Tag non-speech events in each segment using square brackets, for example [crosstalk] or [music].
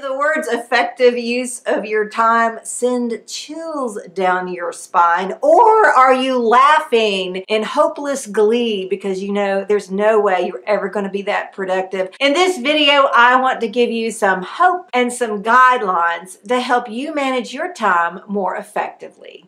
The words effective use of your time send chills down your spine? Or are you laughing in hopeless glee because you know there's no way you're ever going to be that productive? In this video, I want to give you some hope and some guidelines to help you manage your time more effectively.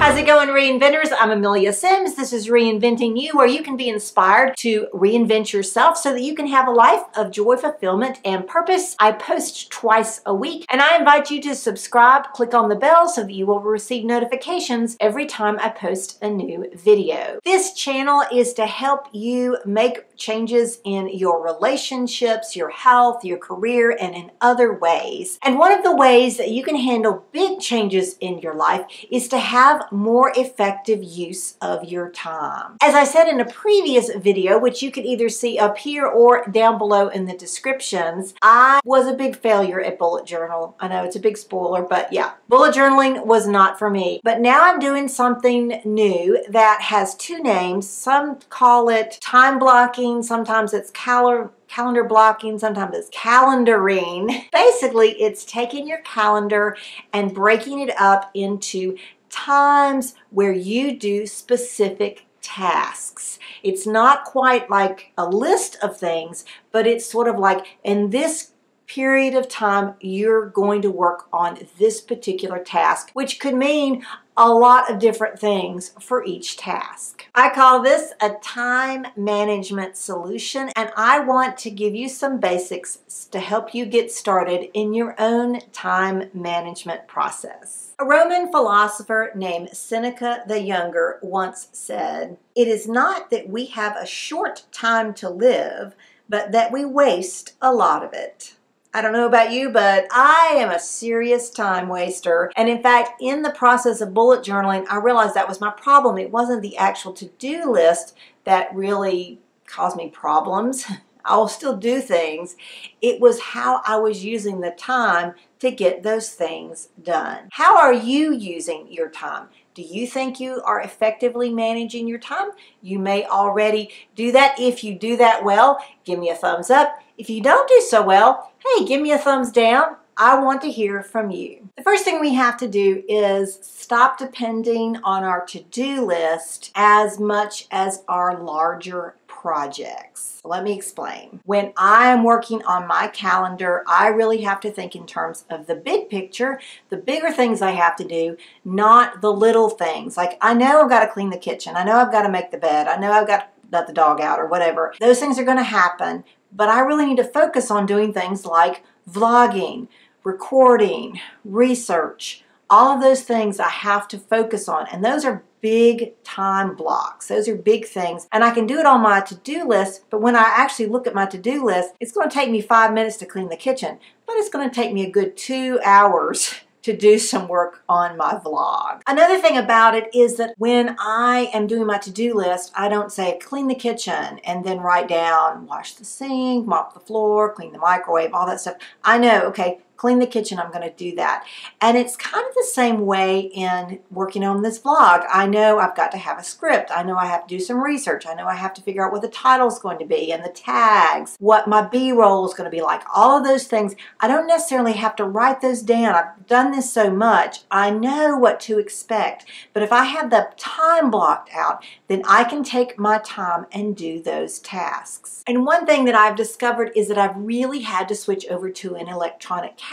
How's it going, reinventors? I'm Amelia Sims. This is Reinventing U, where you can be inspired to reinvent yourself so that you can have a life of joy, fulfillment, and purpose. I post twice a week, and I invite you to subscribe, click on the bell so that you will receive notifications every time I post a new video. This channel is to help you make changes in your relationships, your health, your career, and in other ways. And one of the ways that you can handle big changes in your life is to have more effective use of your time. As I said in a previous video, which you can either see up here or down below in the descriptions, I was a big failure at bullet journal. I know it's a big spoiler, but yeah, bullet journaling was not for me. But now I'm doing something new that has two names. Some call it time blocking, sometimes it's calendar calendar blocking, sometimes it's calendaring. [laughs] Basically, it's taking your calendar and breaking it up into times where you do specific tasks. It's not quite like a list of things, but it's sort of like in this period of time, you're going to work on this particular task, which could mean a lot of different things for each task. I call this a time management solution, and I want to give you some basics to help you get started in your own time management process. A Roman philosopher named Seneca the Younger once said, It is not that we have a short time to live, but that we waste a lot of it. I don't know about you, but I am a serious time waster. And in fact, in the process of bullet journaling, I realized that was my problem. It wasn't the actual to-do list that really caused me problems. [laughs] I'll still do things. It was how I was using the time to get those things done. How are you using your time? Do you think you are effectively managing your time? You may already do that. If you do that well, give me a thumbs up. If you don't do so well, hey, give me a thumbs down. I want to hear from you. The first thing we have to do is stop depending on our to-do list as much as our larger projects. Let me explain. When I am working on my calendar, I really have to think in terms of the big picture, the bigger things I have to do, not the little things. Like I know I've got to clean the kitchen. I know I've got to make the bed. I know I've got to let the dog out or whatever. Those things are going to happen, but I really need to focus on doing things like vlogging, recording, research, all of those things I have to focus on. And those are big time blocks. Those are big things. And I can do it on my to-do list, but when I actually look at my to-do list, it's going to take me five minutes to clean the kitchen, but it's going to take me a good two hours [laughs] to do some work on my vlog. Another thing about it is that when I am doing my to-do list, I don't say clean the kitchen and then write down wash the sink, mop the floor, clean the microwave, all that stuff. I know, okay, clean the kitchen, I'm going to do that. And it's kind of the same way in working on this vlog. I know I've got to have a script. I know I have to do some research. I know I have to figure out what the title is going to be and the tags, what my B-roll is going to be like, all of those things. I don't necessarily have to write those down. I've done this so much. I know what to expect. But if I have the time blocked out, then I can take my time and do those tasks. And one thing that I've discovered is that I've really had to switch over to an electronic calendar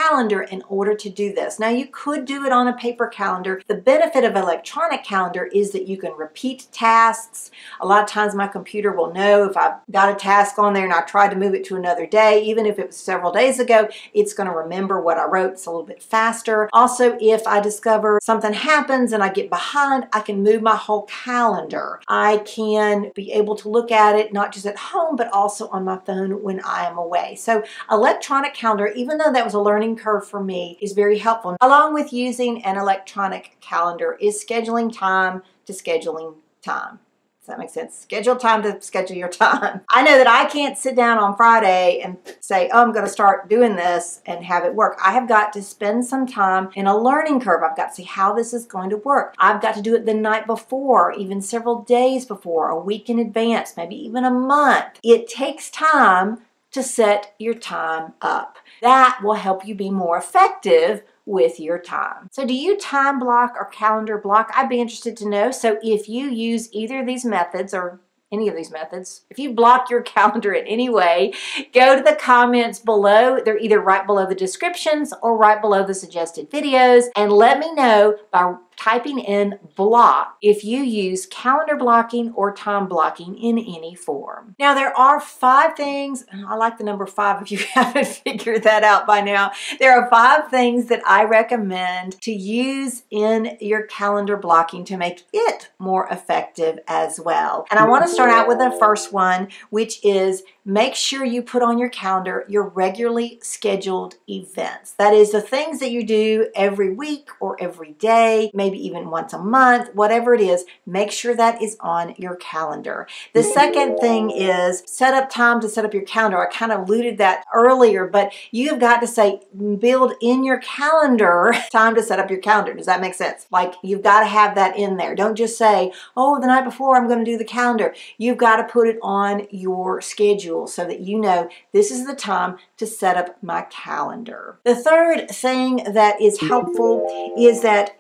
in order to do this. Now you could do it on a paper calendar. The benefit of electronic calendar is that you can repeat tasks. A lot of times my computer will know if I've got a task on there and I tried to move it to another day, even if it was several days ago, it's going to remember what I wrote. It's a little bit faster. Also, if I discover something happens and I get behind, I can move my whole calendar. I can be able to look at it not just at home, but also on my phone when I am away. So electronic calendar, even though that was a learning learning curve for me is very helpful. Along with using an electronic calendar is scheduling time to scheduling time. Does that make sense? Schedule time to schedule your time. [laughs] I know that I can't sit down on Friday and say, oh, I'm going to start doing this and have it work. I have got to spend some time in a learning curve. I've got to see how this is going to work. I've got to do it the night before, even several days before, a week in advance, maybe even a month. It takes time to set your time up. That will help you be more effective with your time. So do you time block or calendar block? I'd be interested to know. So if you use either of these methods or any of these methods. If you block your [laughs] calendar in any way, go to the comments below. They're either right below the descriptions or right below the suggested videos and let me know by typing in block if you use calendar blocking or time blocking in any form. Now there are five things, I like the number five if you [laughs] haven't figured that out by now. There are five things that I recommend to use in your calendar blocking to make it more effective as well. And I want to start out with the first one, which is make sure you put on your calendar your regularly scheduled events. That is the things that you do every week or every day, maybe even once a month, whatever it is, make sure that is on your calendar. The second thing is set up time to set up your calendar. I kind of alluded that earlier, but you've got to say, build in your calendar [laughs] time to set up your calendar. Does that make sense? Like you've got to have that in there. Don't just say, oh, the night before I'm going to do the calendar. You've got to put it on your schedule so that you know this is the time to set up my calendar. The third thing that is helpful is that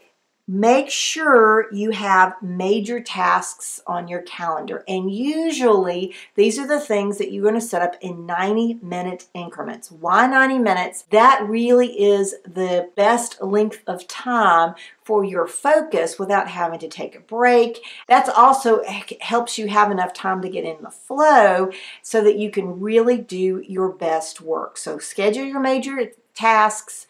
make sure you have major tasks on your calendar. And usually these are the things that you're going to set up in 90 minute increments. Why 90 minutes? That really is the best length of time for your focus without having to take a break. That's also helps you have enough time to get in the flow so that you can really do your best work. So schedule your major tasks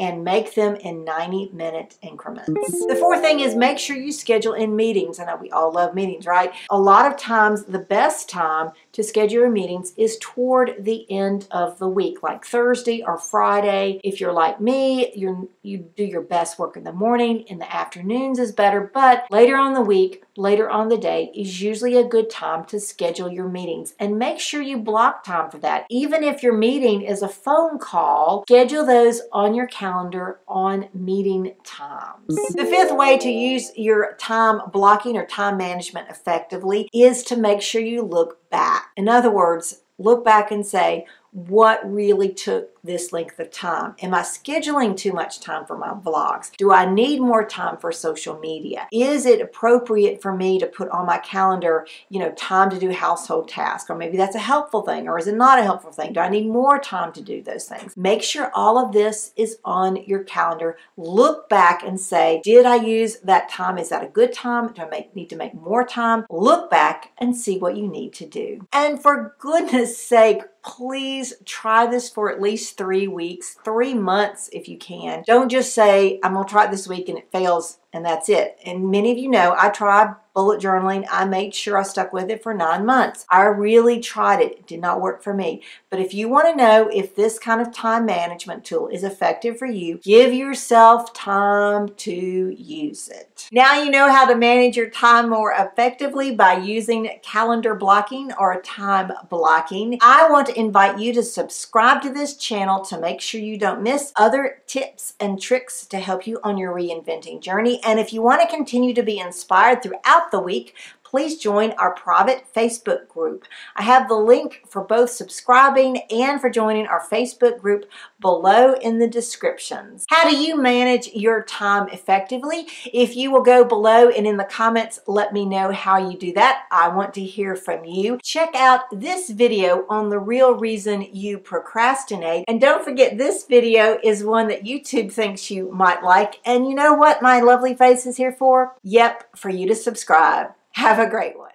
and make them in 90 minute increments. The fourth thing is make sure you schedule in meetings. I know we all love meetings, right? A lot of times the best time to schedule your meetings is toward the end of the week, like Thursday or Friday. If you're like me, you you do your best work in the morning, in the afternoons is better, but later on the week, later on the day is usually a good time to schedule your meetings and make sure you block time for that. Even if your meeting is a phone call, schedule those on your calendar on meeting times. The fifth way to use your time blocking or time management effectively is to make sure you look back. In other words, look back and say, what really took this length of time? Am I scheduling too much time for my vlogs? Do I need more time for social media? Is it appropriate for me to put on my calendar, you know, time to do household tasks? Or maybe that's a helpful thing, or is it not a helpful thing? Do I need more time to do those things? Make sure all of this is on your calendar. Look back and say, did I use that time? Is that a good time? Do I make, need to make more time? Look back and see what you need to do. And for goodness sake, please try this for at least three weeks, three months if you can. Don't just say, I'm to try it this week and it fails and that's it. And many of you know I tried bullet journaling. I made sure I stuck with it for nine months. I really tried it. It did not work for me. But if you want to know if this kind of time management tool is effective for you, give yourself time to use it. Now you know how to manage your time more effectively by using calendar blocking or time blocking. I want to invite you to subscribe to this channel to make sure you don't miss other tips and tricks to help you on your reinventing journey and if you want to continue to be inspired throughout the week, please join our private Facebook group. I have the link for both subscribing and for joining our Facebook group below in the descriptions. How do you manage your time effectively? If you will go below and in the comments, let me know how you do that. I want to hear from you. Check out this video on the real reason you procrastinate. And don't forget this video is one that YouTube thinks you might like. And you know what my lovely face is here for? Yep, for you to subscribe. Have a great one.